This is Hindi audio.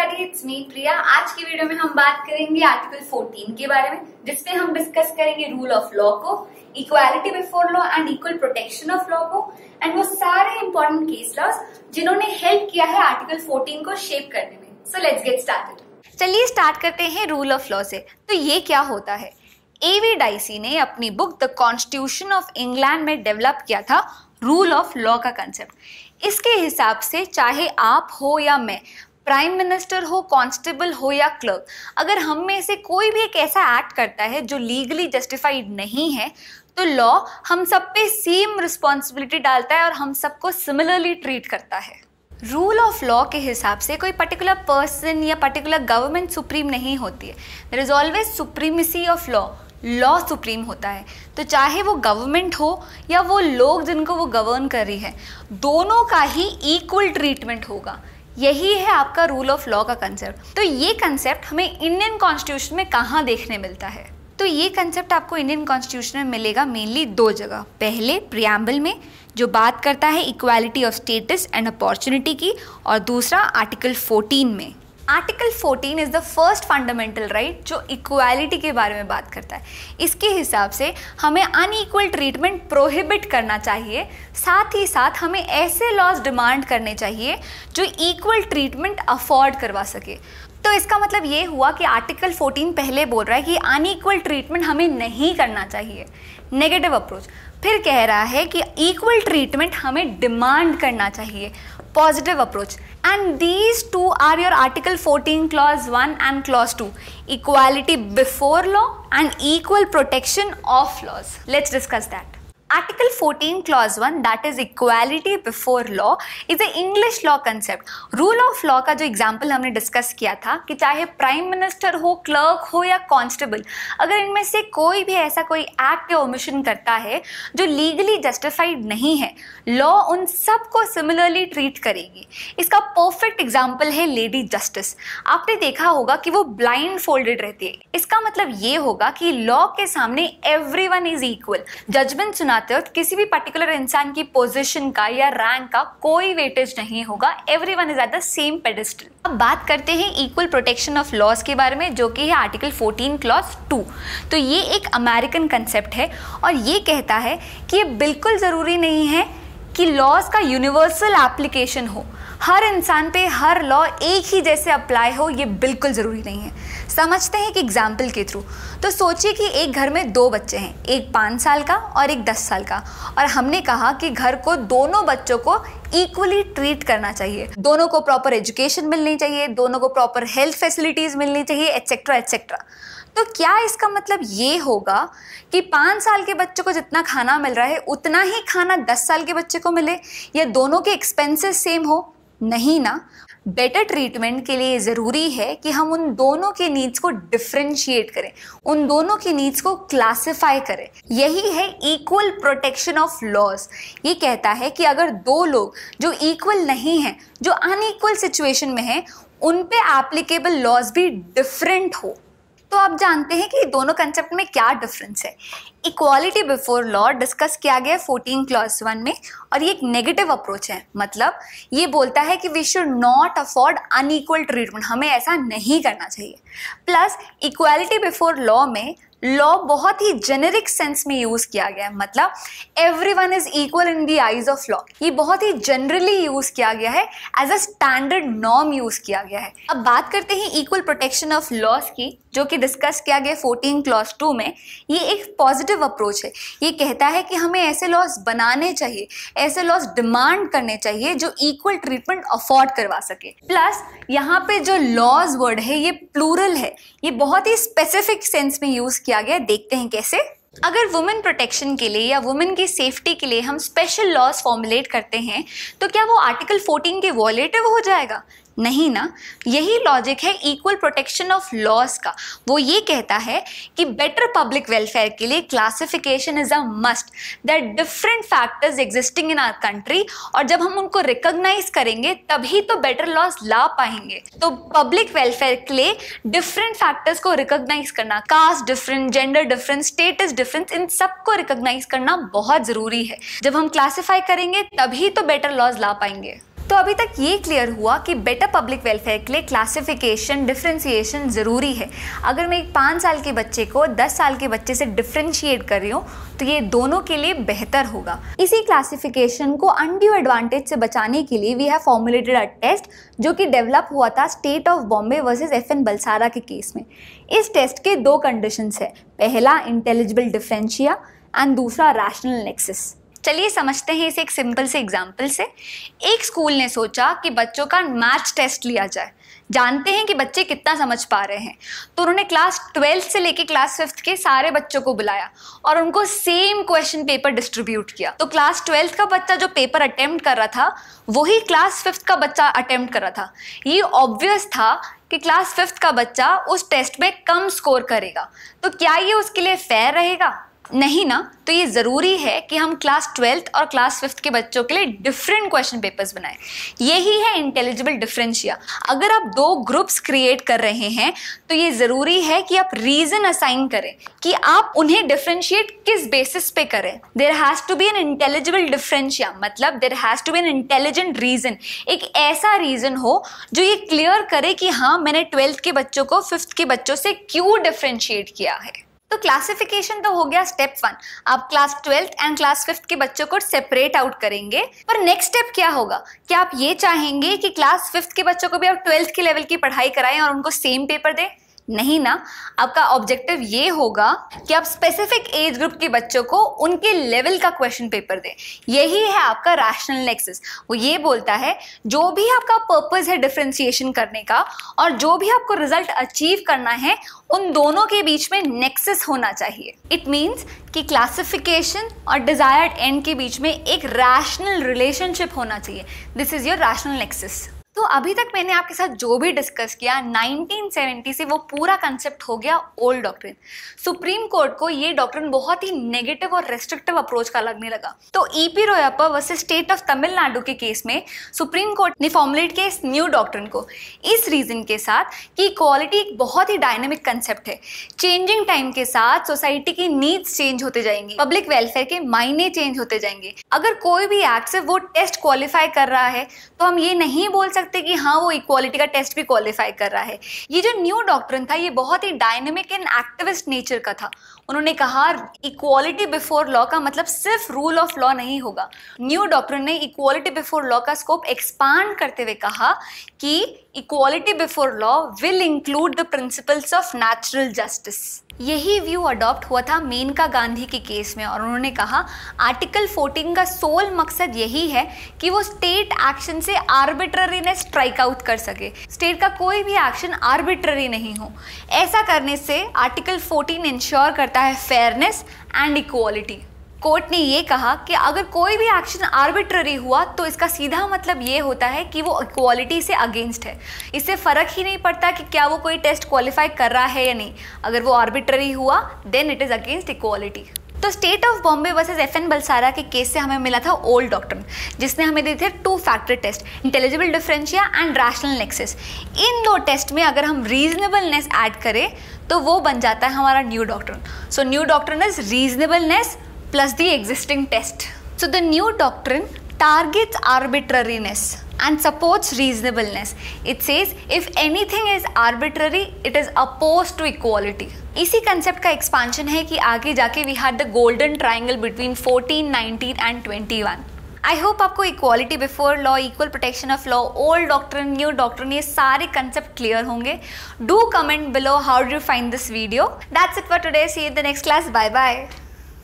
एवरीबॉडी इट्स मी प्रिया आज की वीडियो में हम बात करेंगे आर्टिकल 14 के बारे में, जिसमें हम डिस्कस करेंगे रूल ऑफ़ लॉ को equality before law and equal protection of law को एंड वो सारे इंपॉर्टेंट केस लॉज जिन्होंने हेल्प किया है आर्टिकल 14 को शेप करने में। सो लेट्स गेट स्टार्टेड चलिए स्टार्ट करते हैं रूल ऑफ़ लॉ से। तो ये क्या होता है? एवी डाइसी ने अपनी book the constitution of England में डेवलप किया था रूल ऑफ़ लॉ का कंसेप्ट इसके हिसाब से चाहे आप हो या मैं प्राइम मिनिस्टर हो कांस्टेबल हो या क्लर्क अगर हम में से कोई भी एक ऐसा एक्ट करता है जो लीगली जस्टिफाइड नहीं है तो लॉ हम सब पे सेम रिस्पॉन्सिबिलिटी डालता है और हम सबको सिमिलरली ट्रीट करता है। रूल ऑफ़ लॉ के हिसाब से कोई पर्टिकुलर पर्सन या पर्टिकुलर गवर्नमेंट सुप्रीम नहीं होती है। There is always supremacy of law law supreme होता है। तो चाहे वो गवर्नमेंट हो या वो लोग जिनको वो गवर्न कर रही है, दोनों का ही इक्वल ट्रीटमेंट होगा। यही है आपका रूल ऑफ़ लॉ का कंसेप्ट तो ये कंसेप्ट हमें इंडियन कॉन्स्टिट्यूशन में कहाँ देखने मिलता है? तो ये कंसेप्ट आपको इंडियन कॉन्स्टिट्यूशन में मिलेगा मेनली दो जगह. पहले प्रियाम्बल में, जो बात करता है equality of status and opportunity की, और दूसरा आर्टिकल 14 में. Article 14 is the first fundamental right जो इक्वालिटी के बारे में बात करता है। इसके हिसाब से हमें अनईक्वल ट्रीटमेंट प्रोहिबिट करना चाहिए, साथ ही साथ हमें ऐसे लॉज डिमांड करने चाहिए, जो इक्वल ट्रीटमेंट अफोर्ड करवा सके। तो इसका मतलब ये हुआ कि आर्टिकल 14 पहले बोल रहा है कि अनईक्वल ट्रीटमेंट हमें नहीं करना चाहिए। नेगेटिव अप्रोच फिर कह रहा है कि इक्वल ट्रीटमेंट हमें डिमांड करना चाहिए। Positive approach and these two are your article 14 clause one and clause two equality before law and equal protection of laws let's discuss that Article 14 clause 1 that is equality before law, is a English law concept. Rule of law का जो एग्ज़ाम्पल हमने डिस्कस किया था कि चाहे प्राइम मिनिस्टर हो क्लर्क हो या कांस्टेबल अगर इनमें से कोई भी ऐसा कोई एक्ट या ओमिशन करता है जो लीगली जस्टिफाइड नहीं है लॉ उन सबको सिमिलरली ट्रीट करेगी। इसका परफेक्ट एग्ज़ाम्पल है लेडी जस्टिस आपने देखा होगा कि वो ब्लाइंड फोल्डेड रहती है। इसका मतलब ये होगा कि लॉ के सामने everyone is equal judgement सुना बनाते वक्त किसी भी पर्टिकुलर इंसान की पोजीशन का या रैंक का कोई वेटेज नहीं होगा everyone is at the same pedestal अब बात करते हैं इक्वल प्रोटेक्शन ऑफ़ लॉज के बारे में, जो कि है आर्टिकल 14 क्लॉज 2 तो ये एक अमेरिकन कंसेप्ट है और ये कहता है कि ये बिल्कुल ज़रूरी नहीं है कि लॉज का यूनिवर्सल एप्लीकेशन हो. हर इंसान पे हर लॉ एक ही जैसे अप्लाई हो, ये बिल्कुल ज़रूरी नहीं है. समझते हैं कि एग्ज़ाम्पल के थ्रू तो सोचिए कि एक घर में दो बच्चे हैं, एक पाँच साल का और एक दस साल का। और हमने कहा कि घर को दोनों बच्चों को इक्वली ट्रीट करना चाहिए। दोनों को प्रॉपर एजुकेशन मिलनी चाहिए, दोनों को प्रॉपर हेल्थ फैसिलिटीज़ मिलनी चाहिए एट्सेट्रा एट्सेट्रा तो क्या इसका मतलब ये होगा कि पाँच साल के बच्चे को जितना खाना मिल रहा है, उतना ही खाना दस साल के बच्चे को मिले? या दोनों के एक्सपेंसेस सेम हो? नहीं ना। बेटर ट्रीटमेंट के लिए ज़रूरी है कि हम उन दोनों के नीड्स को डिफ्रेंशिएट करें। उन दोनों के नीड्स को क्लासिफाई करें। यही है इक्वल प्रोटेक्शन ऑफ़ लॉज ये कहता है कि अगर दो लोग जो इक्वल नहीं हैं, जो अनइक्वल सिचुएशन में हैं, उन पे एप्लीकेबल लॉज भी डिफरेंट हो। तो आप जानते हैं कि दोनों कंसेप्ट में क्या डिफरेंस है? इक्वालिटी बिफोर लॉ डिस्कस किया गया है फोर्टीन क्लास वन में और ये एक नेगेटिव अप्रोच है। मतलब ये बोलता है कि we should not afford unequal treatment हमें ऐसा नहीं करना चाहिए। प्लस इक्वालिटी बिफोर लॉ में लॉ बहुत ही जेनेरिक सेंस में यूज़ किया गया है। मतलब everyone is equal in the eyes of law ये बहुत ही जनरली यूज़ किया गया है। As a standard norm use किया गया है। अब बात करते हैं इक्वल प्रोटेक्शन ऑफ़ लॉस की, जो कि डिस्कस किया गया फोर्टीन क्लॉज टू में। ये एक पॉजिटिव अप्रोच है। ये कहता है कि हमें ऐसे लॉस बनाने चाहिए, ऐसे लॉस डिमांड करने चाहिए, जो इक्वल ट्रीटमेंट अफोर्ड करवा सके। प्लस यहाँ पे जो लॉज वर्ड है, ये प्लूरल है। ये बहुत ही स्पेसिफिक सेंस में यूज़ किया गया देखते हैं कैसे। अगर वुमेन प्रोटेक्शन के लिए या वुमेन की सेफ्टी के लिए हम स्पेशल लॉज फॉर्मुलेट करते हैं तो क्या वो आर्टिकल 14 के वॉलेटिव हो जाएगा? नहीं ना? यही लॉजिक है इक्वल प्रोटेक्शन ऑफ़ लॉस का। वो ये कहता है कि बेटर पब्लिक वेलफेयर के लिए classification is a must that different factors existing in our country और जब हम उनको रिकोगनाइज करेंगे, तभी तो बेटर लॉस ला पाएँगे। तो पब्लिक वेलफेयर के लिए डिफरेंट फैक्टर्स को रिकोगनाइज करना caste different gender difference status difference इन सबको रिकोगनाइज करना बहुत ज़रूरी है। जब हम क्लासीफाई करेंगे, तभी तो बेटर लॉज ला पाएँगे। तो अभी तक ये क्लियर हुआ कि बेटर पब्लिक वेलफेयर के लिए क्लासिफिकेशन डिफ्रेंसिएशन ज़रूरी है। अगर मैं एक पाँच साल के बच्चे को दस साल के बच्चे से डिफ्रेंशिएट कर रही हूँ तो ये दोनों के लिए बेहतर होगा। इसी क्लासिफिकेशन को अनड्यू एडवांटेज से बचाने के लिए we have formulated a test जो कि डेवलप हुआ था state of Bombay versus F N Balsara के केस में। इस टेस्ट के दो कंडीशंस है। पहला इंटेलिजिबल डिफ्रेंशिया एंड दूसरा रैशनल नेक्सिस चलिए समझते हैं इसे एक सिंपल से एग्ज़ाम्पल से। एक स्कूल ने सोचा कि बच्चों का मैथ्स टेस्ट लिया जाए। जानते हैं कि बच्चे कितना समझ पा रहे हैं। तो उन्होंने क्लास ट्वेल्थ से लेके क्लास फिफ्थ के सारे बच्चों को बुलाया और उनको सेम क्वेश्चन पेपर डिस्ट्रीब्यूट किया। तो क्लास ट्वेल्थ का बच्चा जो पेपर अटेम्प्ट कर रहा था, वही क्लास फिफ्थ का बच्चा अटेम्प्ट कर रहा था। ये ऑब्वियस था कि क्लास फिफ्थ का बच्चा उस टेस्ट में कम स्कोर करेगा। तो क्या ये उसके लिए फेयर रहेगा? नहीं ना तो ये ज़रूरी है कि हम क्लास ट्वेल्थ और क्लास फिफ्थ के बच्चों के लिए डिफरेंट क्वेश्चन पेपर्स बनाएँ। यही है इंटेलिजिबल डिफरेंशिया अगर आप दो ग्रुप्स क्रिएट कर रहे हैं तो ये ज़रूरी है कि आप रीज़न असाइन करें कि आप उन्हें डिफ्रेंशिएट किस बेसिस पे करें। There has to be an intelligible differentia मतलब there has to be an intelligent reason एक ऐसा रीज़न हो जो ये क्लियर करे कि हाँ मैंने ट्वेल्थ के बच्चों को फिफ्थ के बच्चों से क्यों डिफ्रेंशिएट किया है। तो क्लासिफिकेशन तो हो गया स्टेप वन आप class twelfth and class fifth के बच्चों को सेपरेट आउट करेंगे। पर नेक्स्ट स्टेप क्या होगा? क्या आप ये चाहेंगे कि क्लास फिफ्थ के बच्चों को भी आप ट्वेल्थ के लेवल की पढ़ाई कराएँ और उनको सेम पेपर दें? नहीं ना? आपका ऑब्जेक्टिव ये होगा कि आप स्पेसिफिक एज ग्रुप के बच्चों को उनके लेवल का क्वेश्चन पेपर दें। यही है आपका रैशनल नेक्सस वो ये बोलता है, जो भी आपका पर्पज है डिफ्रेंसिएशन करने का और जो भी आपको रिज़ल्ट अचीव करना है, उन दोनों के बीच में नेक्सस होना चाहिए। इट मीन्स कि क्लासिफिकेशन और डिजायर्ड एंड के बीच में एक रैशनल रिलेशनशिप होना चाहिए। This is your rational nexus तो अभी तक मैंने आपके साथ जो भी डिस्कस किया 1970 से वो पूरा कंसेप्ट हो गया ओल्ड डॉक्ट्रिन सुप्रीम कोर्ट को ये डॉक्ट्रिन बहुत ही नेगेटिव और रेस्ट्रिक्टिव अप्रोच का लगने लगा. तो E P Royappa versus state of Tamil Nadu के केस में सुप्रीम कोर्ट ने फॉर्मुलेट किया इस न्यू डॉक्ट्रिन को. इस रीजन के साथ कि इक्वालिटी एक बहुत ही डायनेमिक कंसेप्ट है. चेंजिंग टाइम के साथ सोसाइटी की नीड्स चेंज होते जाएँगी. पब्लिक वेलफेयर के मायने चेंज होते जाएँगे. अगर कोई भी एक्ट से वो टेस्ट क्वालिफाई कर रहा है तो हम ये नहीं बोल सकते सकते कि हाँ वो इक्वालिटी का टेस्ट भी क्वालिफाई कर रहा है। ये जो न्यू डॉक्टर था, ये बहुत ही डायनेमिक एंड एक्टिविस्ट नेचर का था। उन्होंने कहा इक्वालिटी बिफोर लॉ का मतलब सिर्फ़ रूल ऑफ़ लॉ नहीं होगा. न्यू डॉक्ट्रिन ने इक्वालिटी बिफोर लॉ का स्कोप एक्सपांड करते हुए कहा कि equality before law will include the principles of natural justice यही व्यू अडॉप्ट हुआ था मेनका गांधी के केस में और उन्होंने कहा आर्टिकल 14 का सोल मकसद यही है कि वो स्टेट एक्शन से आर्बिट्ररी स्ट्राइक आउट कर सके। स्टेट का कोई भी एक्शन आर्बिट्ररी नहीं हो। ऐसा करने से आर्टिकल 14 इंश्योर करता है फेयरनेस एंड इक्वालिटी कोर्ट ने ये कहा कि अगर कोई भी एक्शन आर्बिट्ररी हुआ तो इसका सीधा मतलब ये होता है कि वो इक्वालिटी से अगेंस्ट है। इससे फ़र्क ही नहीं पड़ता कि क्या वो कोई टेस्ट क्वालिफाई कर रहा है या नहीं। अगर वो आर्बिट्ररी हुआ then it is against equality तो state of Bombay versus F N Balsara के केस से हमें मिला था ओल्ड डॉक्टर, जिसने हमें दिए थे two factor test intelligible differentia and rational nexus इन दो टेस्ट में अगर हम रीजनेबलनेस ऐड करें तो वो बन जाता है हमारा new doctrine so new doctrine is reasonableness plus the existing test. So, the new doctrine targets arbitrariness and supports reasonableness. It says if anything is arbitrary, it is opposed to equality. इसी कंसेप्ट का एक्सपांशन है कि आगे जाके we had the golden triangle between 14, 19 and 21. I hope आपको equality before law equal protection of law old doctrine new doctrine ये सारे कंसेप्ट क्लियर होंगे do comment below how do find this video that's it for today see in the next class bye bye